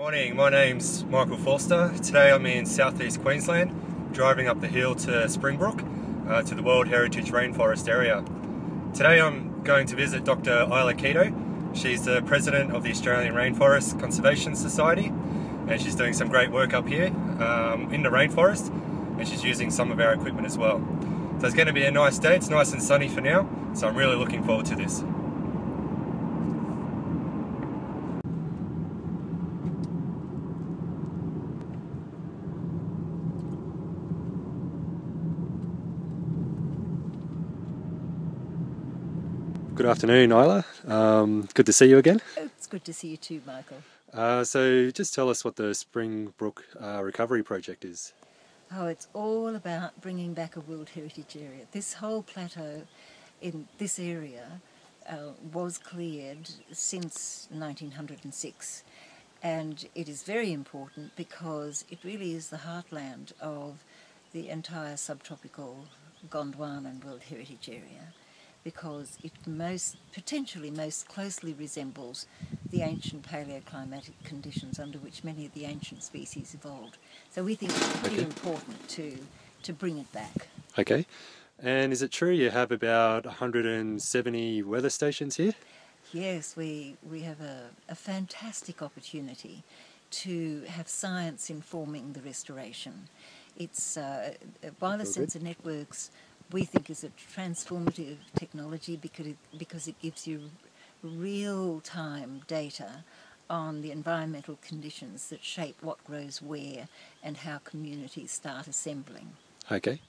Morning, my name's Michael Forster. Today I'm in southeast Queensland, driving up the hill to Springbrook, uh, to the World Heritage Rainforest area. Today I'm going to visit Dr. Aila Keto. She's the president of the Australian Rainforest Conservation Society, and she's doing some great work up here um, in the rainforest, and she's using some of our equipment as well. So it's going to be a nice day. It's nice and sunny for now, so I'm really looking forward to this. Good afternoon, Aila. Um, good to see you again. It's good to see you too, Michael. Uh, so, just tell us what the Springbrook uh, Recovery Project is. Oh, it's all about bringing back a World Heritage Area. This whole plateau in this area uh, was cleared since 1906, and it is very important because it really is the heartland of the entire subtropical Gondwanan World Heritage Area because it most potentially most closely resembles the ancient paleoclimatic conditions under which many of the ancient species evolved. So we think it's really okay. important to to bring it back. Okay. And is it true you have about 170 weather stations here? Yes, we, we have a, a fantastic opportunity to have science informing the restoration. It's uh, wireless sensor networks we think is a transformative technology because it, because it gives you real-time data on the environmental conditions that shape what grows where and how communities start assembling. Okay.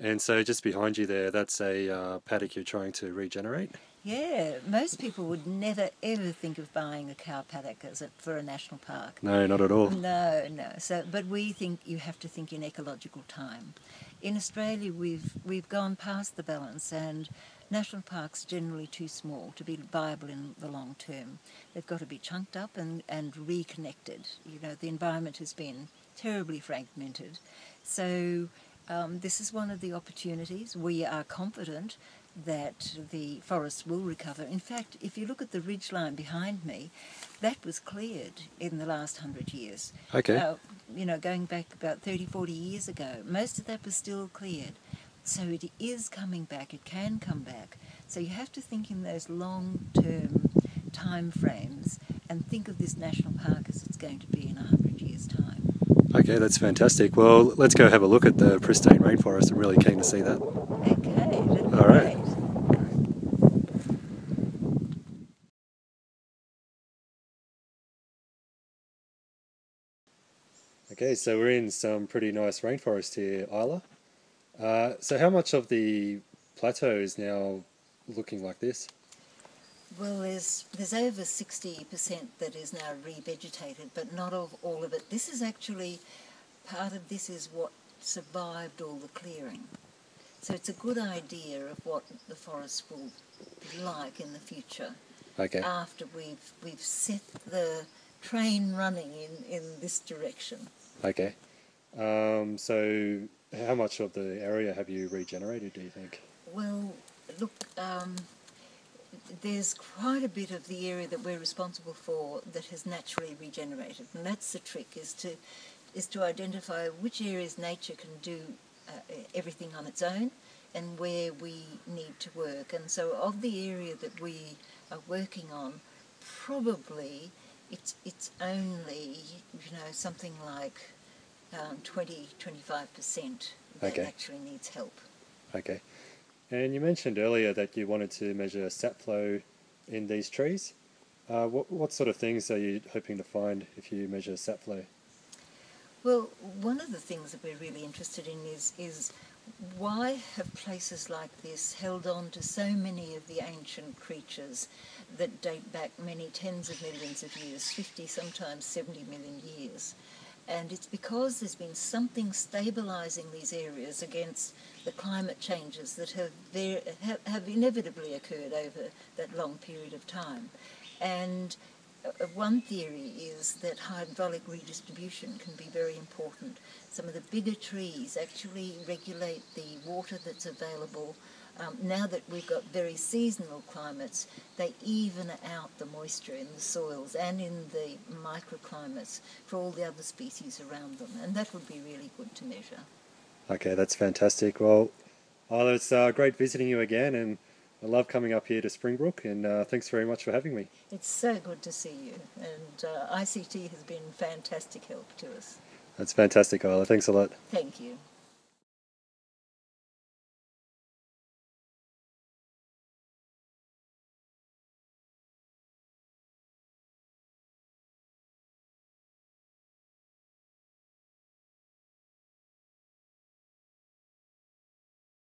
And so just behind you there, that's a uh, paddock you're trying to regenerate? Yeah, most people would never ever think of buying a cow paddock as a, for a national park. No, not at all. No, no. So, but we think you have to think in ecological time. In Australia, we've we've gone past the balance, and national parks are generally too small to be viable in the long term. They've got to be chunked up and, and reconnected. You know, the environment has been terribly fragmented. So um, this is one of the opportunities. We are confident that the forests will recover. In fact, if you look at the ridge line behind me, that was cleared in the last hundred years. Okay. Uh, you know, going back about 30, 40 years ago, most of that was still cleared. So it is coming back, it can come back. So you have to think in those long-term time frames and think of this national park as it's going to be in 100 years' time. Okay, that's fantastic. Well, let's go have a look at the pristine rainforest. I'm really keen to see that. Okay, all right. Great. Okay, so we're in some pretty nice rainforest here, Aila. Uh, so how much of the plateau is now looking like this? Well, there's there's over 60% that is now revegetated, but not of all of it. This is actually, part of this is what survived all the clearing. So it's a good idea of what the forest will be like in the future. Okay. After we've we've set the train running in, in this direction. Okay. Um, so, how much of the area have you regenerated, do you think? Well, look, um, there's quite a bit of the area that we're responsible for that has naturally regenerated, and that's the trick: is to is to identify which areas nature can do uh, everything on its own, and where we need to work. And so, of the area that we are working on, probably it's it's only you know something like um, 20 25 percent that okay. actually needs help. Okay, and you mentioned earlier that you wanted to measure sap flow in these trees. Uh, what what sort of things are you hoping to find if you measure sap flow? Well, one of the things that we're really interested in is is why have places like this held on to so many of the ancient creatures that date back many tens of millions of years, 50, sometimes 70 million years? And it's because there's been something stabilising these areas against the climate changes that have, have, have inevitably occurred over that long period of time. And uh, one theory is that hydraulic redistribution can be very important. Some of the bigger trees actually regulate the water that's available. Um, now that we've got very seasonal climates, they even out the moisture in the soils and in the microclimates for all the other species around them, and that would be really good to measure. Okay, that's fantastic. Well, Aila, it's uh, great visiting you again, and I love coming up here to Springbrook, and uh, thanks very much for having me. It's so good to see you, and uh, ICT has been fantastic help to us. That's fantastic, Aila. Thanks a lot. Thank you.